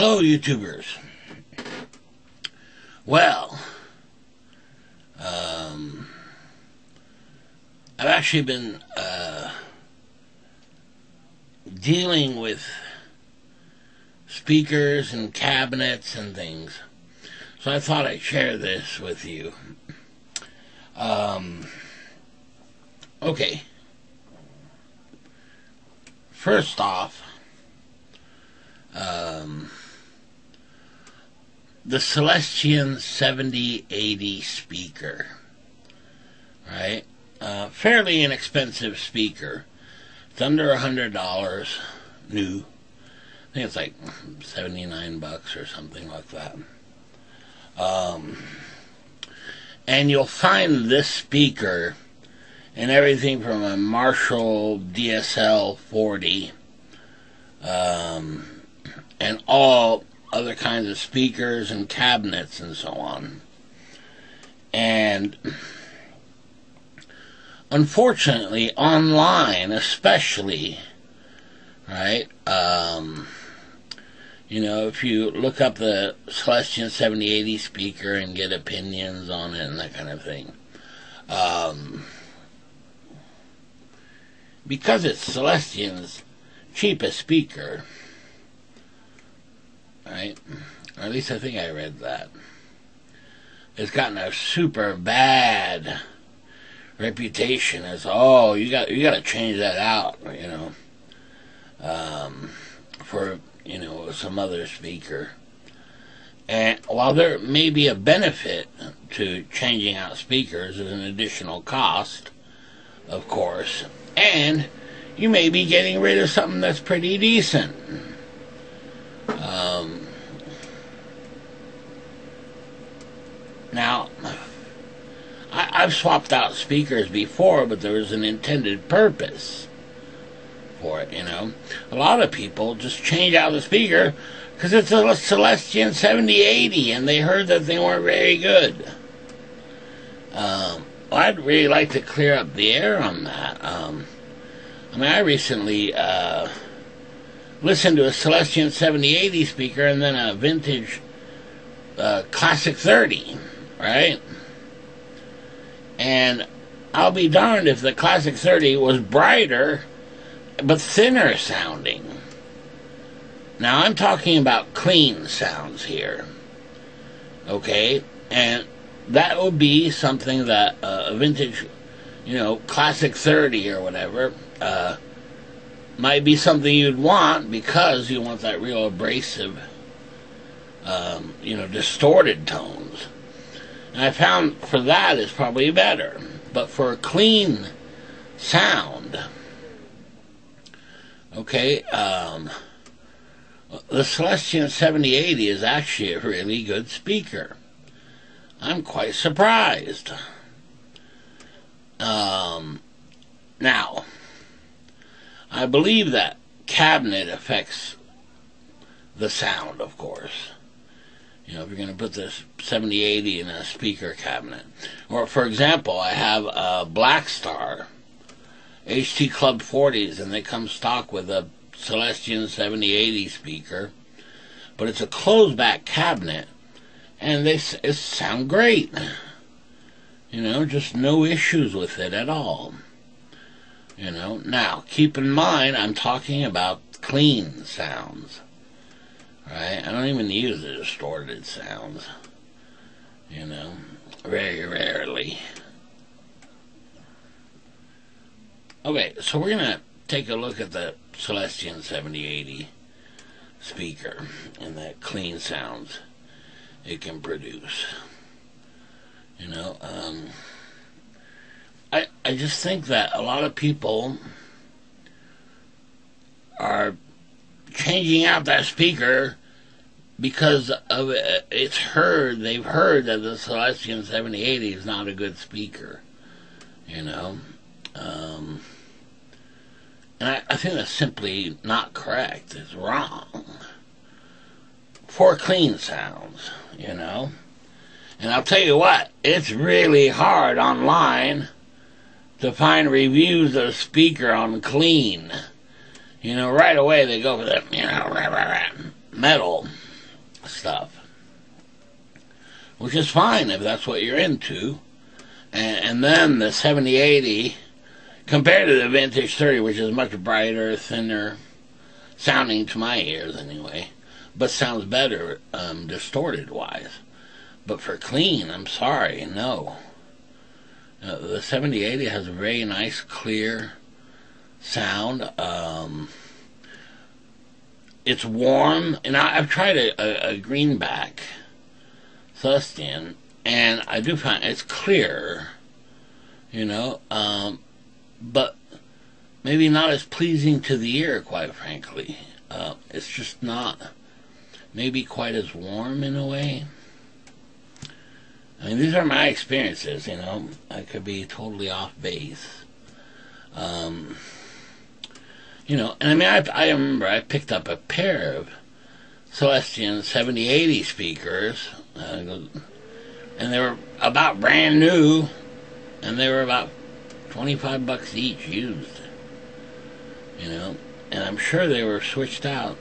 Hello, YouTubers. Well, um, I've actually been uh, dealing with speakers and cabinets and things, so I thought I'd share this with you. Um, okay. First off, um, the Celestion 7080 speaker, right? Uh, fairly inexpensive speaker. It's under a hundred dollars, new. I think it's like seventy nine bucks or something like that. Um, and you'll find this speaker in everything from a Marshall DSL 40. Um, and all other kinds of speakers and cabinets and so on. And unfortunately, online especially, right? Um, you know, if you look up the Celestion 7080 speaker and get opinions on it and that kind of thing, um, because it's Celestion's cheapest speaker, right? Or at least I think I read that. It's gotten a super bad reputation as oh you got you got to change that out, you know, um, for you know some other speaker. And while there may be a benefit to changing out speakers, there's an additional cost, of course, and you may be getting rid of something that's pretty decent. Um, now, I, I've swapped out speakers before, but there was an intended purpose for it, you know. A lot of people just change out the speaker because it's a Celestion 7080 and they heard that they weren't very good. Um, I'd really like to clear up the air on that. Um, I mean, I recently uh, listened to a Celestion 7080 speaker and then a vintage uh, Classic 30, right? And I'll be darned if the Classic 30 was brighter but thinner sounding. Now I'm talking about clean sounds here. Okay? And that would be something that uh, a vintage, you know, Classic 30 or whatever, uh, might be something you'd want because you want that real abrasive, um, you know, distorted tones. And I found for that is probably better. But for a clean sound, okay, um, the Celestion 7080 is actually a really good speaker. I'm quite surprised. Um, now, I believe that cabinet affects the sound, of course. You know, if you're going to put this 7080 in a speaker cabinet. Or, for example, I have a Blackstar HT Club 40s, and they come stock with a Celestion 7080 speaker. But it's a closed back cabinet, and they it sound great. You know, just no issues with it at all. You know, now keep in mind I'm talking about clean sounds. Right? I don't even use the distorted sounds. You know, very rarely. Okay, so we're gonna take a look at the Celestion 7080 speaker and the clean sounds it can produce. You know, um, I, just think that a lot of people are changing out that speaker because of it, it's heard they've heard that the Celestion 7080 is not a good speaker you know? Um, and I, I think that's simply not correct. It's wrong. For clean sounds you know? And I'll tell you what it's really hard online to find reviews of speaker on clean. You know, right away they go for the, you know, metal. stuff, which is fine if that's what you're into. And, and then the 7080 compared to the vintage 30, which is much brighter, thinner, sounding to my ears anyway, but sounds better um, distorted wise. But for clean, I'm sorry, no. Uh, the 7080 has a very nice, clear sound. Um, it's warm, and I, have tried a, a, a, greenback Celestion, and I do find it's clear, you know, um, but maybe not as pleasing to the ear, quite frankly. Uh, it's just not maybe quite as warm in a way. I mean, these are my experiences, you know. I could be totally off base. Um, you know, and I mean, I, I remember I picked up a pair of Celestion 7080 speakers, uh, and they were about brand new, and they were about 25 bucks each used. You know, and I'm sure they were switched out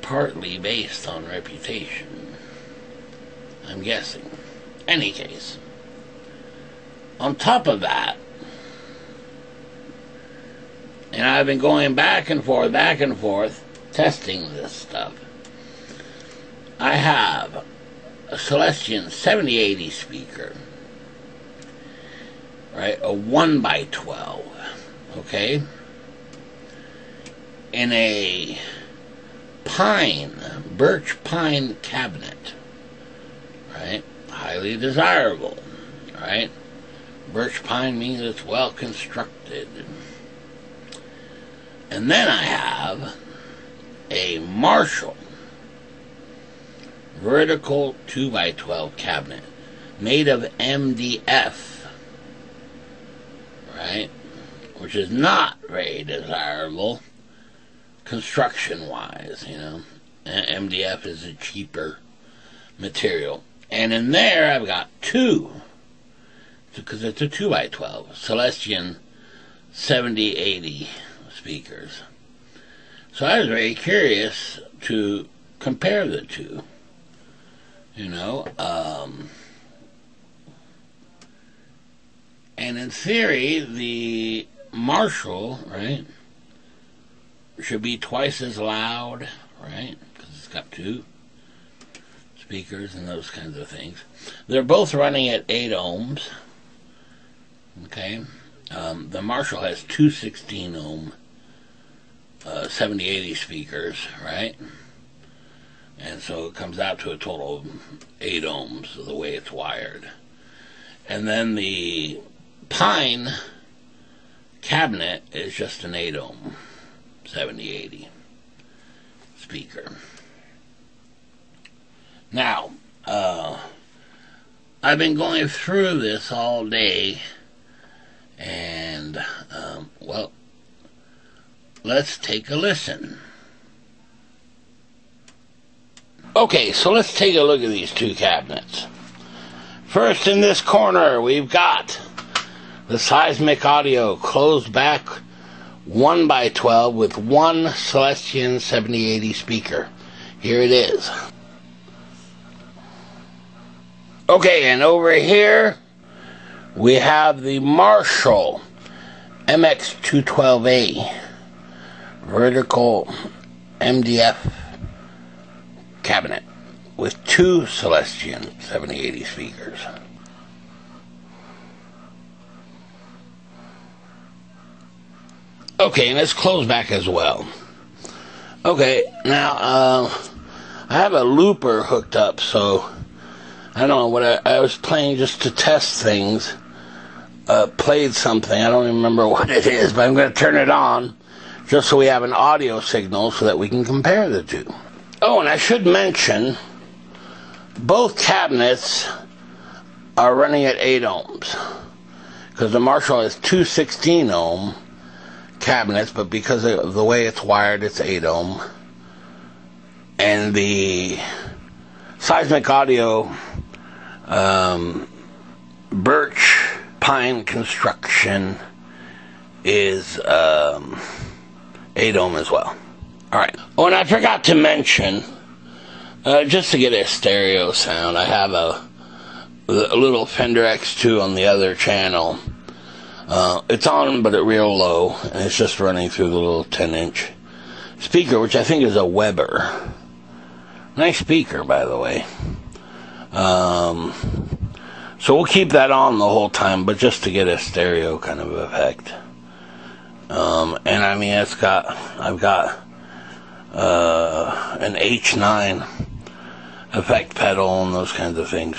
partly based on reputation. I'm guessing. Any case. On top of that, and I've been going back and forth, back and forth, testing this stuff. I have a Celestion 7080 speaker, right? A 1 by 12 okay? In a pine, birch pine cabinet, right? Highly desirable, right? Birch pine means it's well constructed. And then I have a Marshall vertical 2x12 cabinet made of MDF, right? Which is not very desirable construction wise, you know. MDF is a cheaper material. And in there I've got two, because it's a 2x12, Celestion 7080 speakers. So I was very curious to compare the two. You know, um, and in theory, the Marshall, right, should be twice as loud, right, because it's got two speakers and those kinds of things. They're both running at 8 ohms, okay. Um, the Marshall has two 16 ohm uh, 7080 speakers, right? And so it comes out to a total of 8 ohms the way it's wired. And then the Pine cabinet is just an 8 ohm 7080 speaker. Now, uh, I've been going through this all day, and, um, well, let's take a listen. Okay, so let's take a look at these two cabinets. First, in this corner, we've got the seismic audio closed back 1 by 12 with one Celestion 7080 speaker. Here it is. Okay, and over here we have the Marshall MX212A vertical MDF cabinet with two Celestion 7080 speakers. Okay, and it's closed back as well. Okay, now uh, I have a looper hooked up, so I don't know what I, I was playing just to test things. Uh, played something, I don't even remember what it is, but I'm going to turn it on just so we have an audio signal so that we can compare the two. Oh, and I should mention both cabinets are running at 8 ohms because the Marshall has two 16 ohm cabinets, but because of the way it's wired, it's 8 ohm. And the seismic audio um, birch pine construction is um, 8 ohm as well. All right. Oh, and I forgot to mention Uh, just to get a stereo sound, I have a, a little Fender X2 on the other channel. Uh, it's on, but at real low, and it's just running through the little 10 inch speaker, which I think is a Weber. Nice speaker, by the way. Um, so we'll keep that on the whole time, but just to get a stereo kind of effect. Um, and I mean, it's got, I've got uh, an H9 effect pedal and those kinds of things.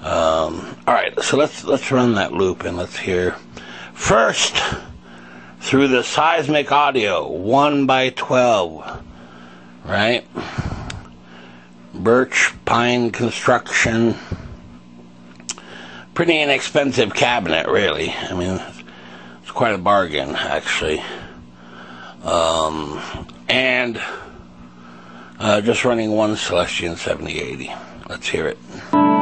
Um, all right, so let's let's run that loop and let's hear first through the seismic audio one by twelve, right? Birch pine construction, pretty inexpensive cabinet, really. I mean, it's quite a bargain, actually. Um, and uh, just running one Celestion 7080. Let's hear it.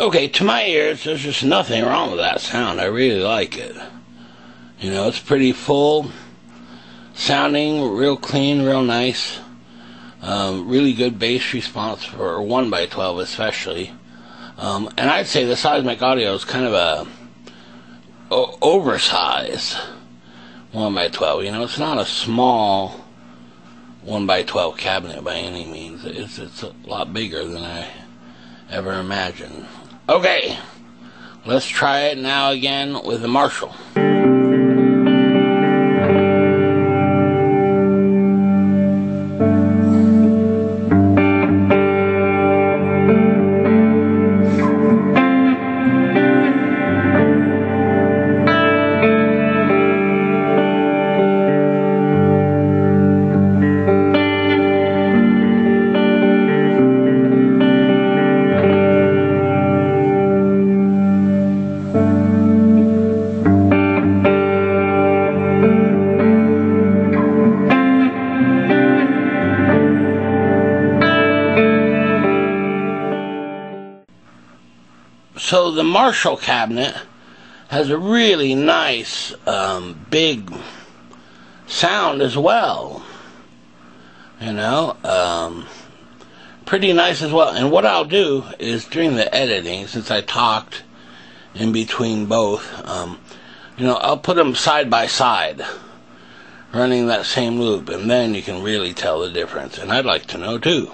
Okay, to my ears, there's just nothing wrong with that sound. I really like it. You know, it's pretty full sounding, real clean, real nice. Um, really good bass response for 1 by 12 especially. Um, and I'd say the Seismic Audio is kind of a o- oversized 1 by 12 You know, it's not a small 1 by 12 cabinet by any means. It's, it's a lot bigger than I ever imagined. Okay, let's try it now again with the Marshall. Marshall cabinet has a really nice um, big sound as well. You know, um, pretty nice as well. And what I'll do is during the editing, since I talked in between both, um, you know, I'll put them side by side, running that same loop, and then you can really tell the difference. And I'd like to know too.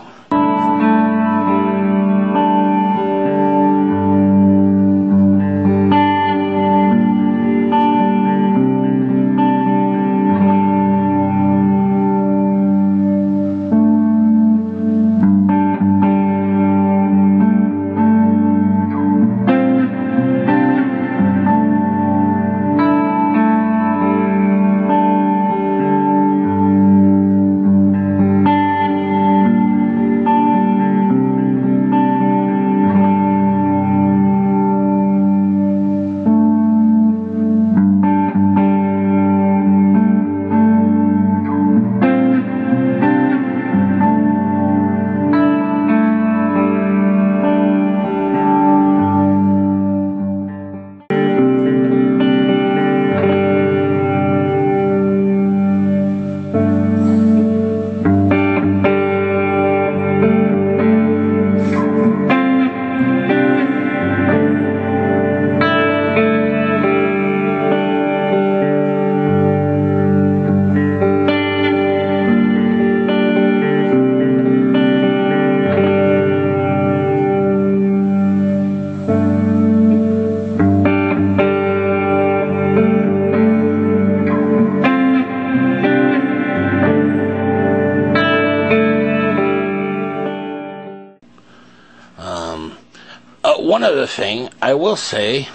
Thing, I will say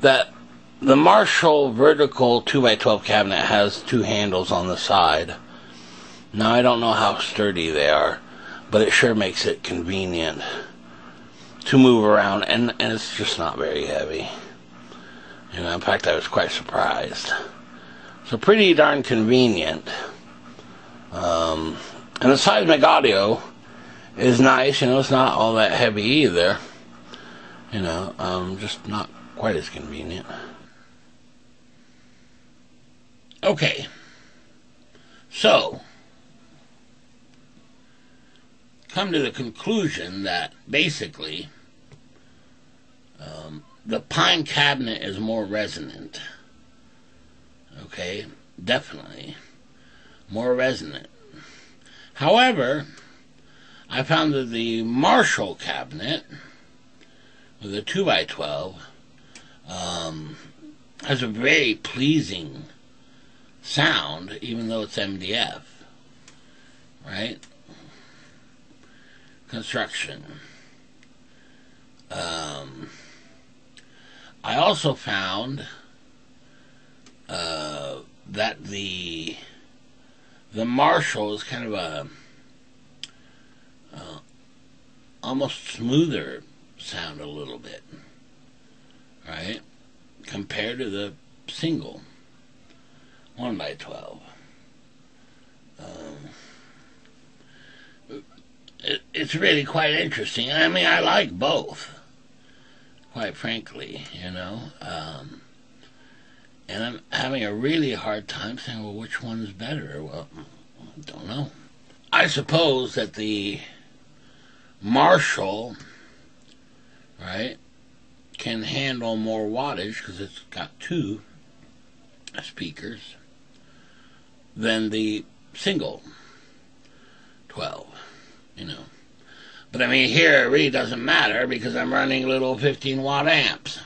that the Marshall vertical 2x12 cabinet has two handles on the side. Now, I don't know how sturdy they are, but it sure makes it convenient to move around, and, and it's just not very heavy. You know, in fact, I was quite surprised. So, pretty darn convenient. Um, and the seismic audio is nice, you know, it's not all that heavy either. You know, um, just not quite as convenient. Okay. So, come to the conclusion that basically um, the pine cabinet is more resonant. Okay, definitely more resonant. However, I found that the Marshall cabinet a 2x12 um, has a very pleasing sound, even though it's MDF. Right? Construction. Um, I also found uh, that the the Marshall is kind of a uh, almost smoother sound a little bit, right? Compared to the single one by twelve. Um, it, it's really quite interesting. I mean, I like both, quite frankly, you know. Um, and I'm having a really hard time saying, well, which one's better? Well, I don't know. I suppose that the Marshall, right, can handle more wattage because it's got two speakers than the single 12, you know. But I mean, here it really doesn't matter because I'm running little 15 watt amps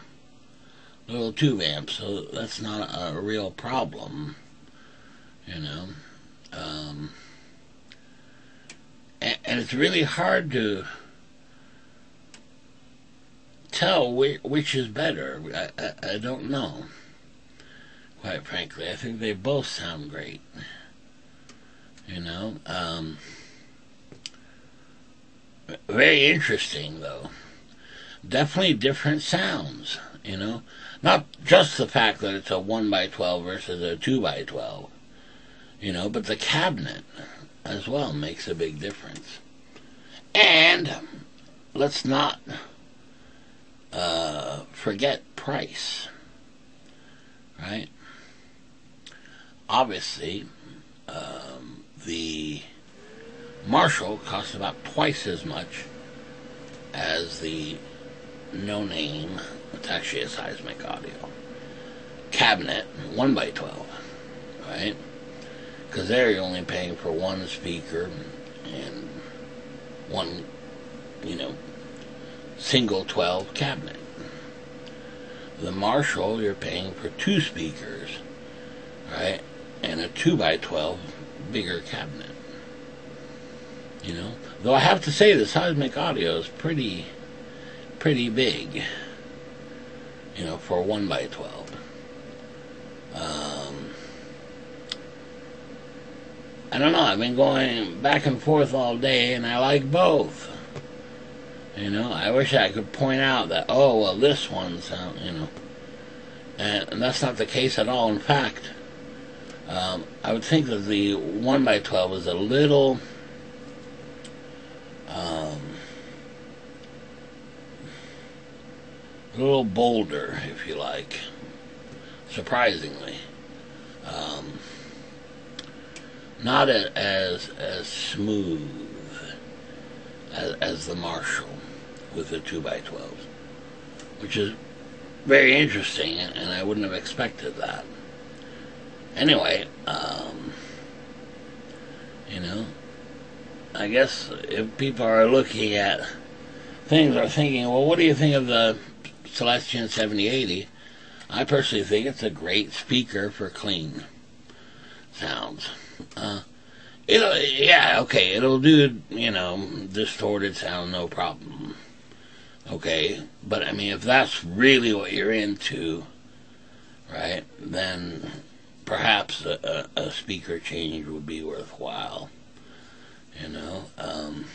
little tube amp, so that's not a real problem, you know. Um, and, and, it's really hard to tell which, which is better. I, I, I don't know, quite frankly. I think they both sound great, you know. Um, very interesting, though. Definitely different sounds, you know. Not just the fact that it's a 1 by 12 versus a 2 by 12 you know, but the cabinet as well makes a big difference. And let's not uh, forget price, right? Obviously, um, the Marshall costs about twice as much as the no name it's actually a seismic audio. Cabinet, 1 by 12 right? Because there you're only paying for one speaker and one, you know, single 12 cabinet. The Marshall, you're paying for two speakers, right? And a 2 by 12 bigger cabinet. You know? Though I have to say the seismic audio is pretty, pretty big you know, for 1 by 12. Um, I don't know, I've been going back and forth all day, and I like both. You know, I wish I could point out that, oh, well, this one's, sound, you know. And, and that's not the case at all. In fact, um, I would think that the 1 by 12 is a little um, a little bolder, if you like, surprisingly. Um, not a, as as smooth as, as the Marshall with the 2x12s, which is very interesting, and I wouldn't have expected that. Anyway, um, you know, I guess if people are looking at things, are thinking, well, what do you think of the Celestion 7080, I personally think it's a great speaker for clean sounds. Uh, it'll, yeah, okay, it'll do, you know, distorted sound, no problem. Okay, but I mean, if that's really what you're into, right, then perhaps a, a, speaker change would be worthwhile. You know, um,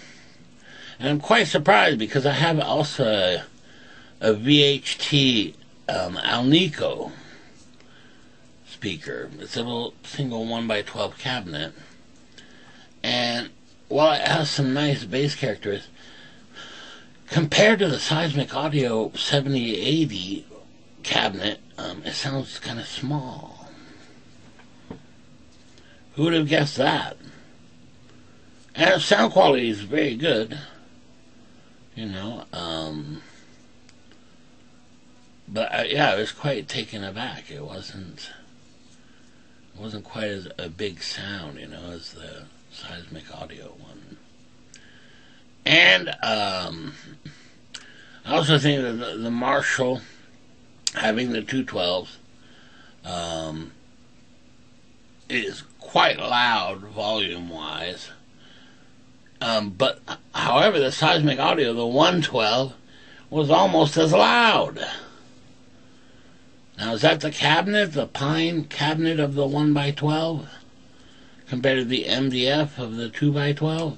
and I'm quite surprised because I have also a, a VHT um, Alnico speaker. It's a little single 1x12 cabinet. And while it has some nice bass characters, compared to the Seismic Audio 7080 cabinet, um, it sounds kind of small. Who would have guessed that? And sound quality is very good. You know, um, but uh, yeah, I was quite taken aback. It wasn't, it wasn't quite as a big sound, you know, as the seismic audio one. And um, I also think that the, the Marshall, having the 212s, um, is quite loud volume wise. Um, but however, the seismic audio, the 112, was almost as loud. Now, is that the cabinet, the pine cabinet of the 1x12, compared to the MDF of the 2x12?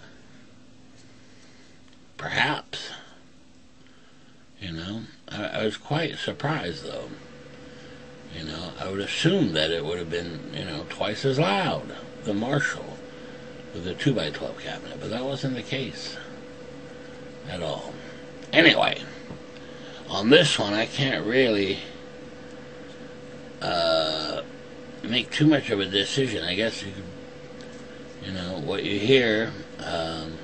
Perhaps. You know, I, I was quite surprised, though. You know, I would assume that it would have been, you know, twice as loud, the Marshall with the 2x12 cabinet, but that wasn't the case at all. Anyway, on this one, I can't really uh, make too much of a decision. I guess you could, you know, what you hear, um,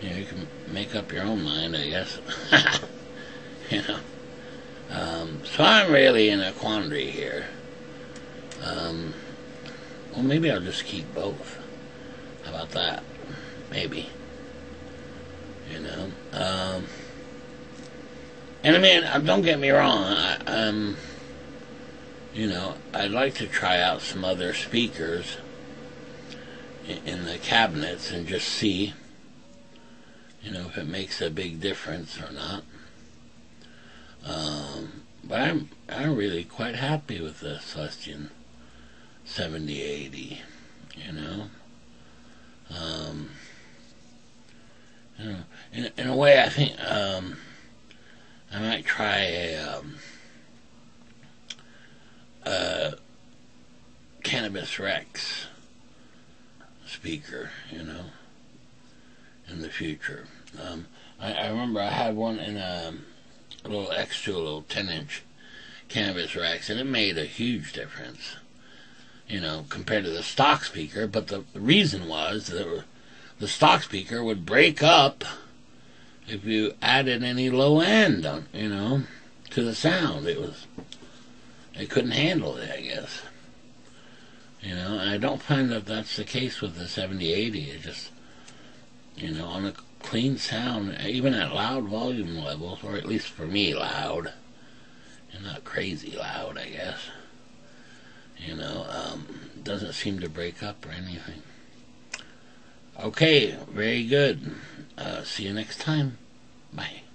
you know, you can make up your own mind, I guess. you know. Um, so I'm really in a quandary here. Um, well, maybe I'll just keep both. How about that? Maybe. You know. Um, and I mean, uh, don't get me wrong. I, um, you know, I'd like to try out some other speakers in, the cabinets and just see, you know, if it makes a big difference or not. Um, but I'm I'm really quite happy with the Celestion 7080. You know. Um, you know, in, in a way, I think um, I might try a, um, a Cannabis Rex speaker, you know, in the future. Um, I, I, remember I had one in a, little X2, a little 10 inch Cannabis Rex, and it made a huge difference you know, compared to the stock speaker. But the, reason was that the stock speaker would break up if you added any low end, on, you know, to the sound. It was, it couldn't handle it, I guess. You know, I don't find that that's the case with the 7080. It just, you know, on a clean sound, even at loud volume levels, or at least for me, loud, and not crazy loud, I guess you know, um, doesn't seem to break up or anything. Okay, very good. Uh, see you next time. Bye.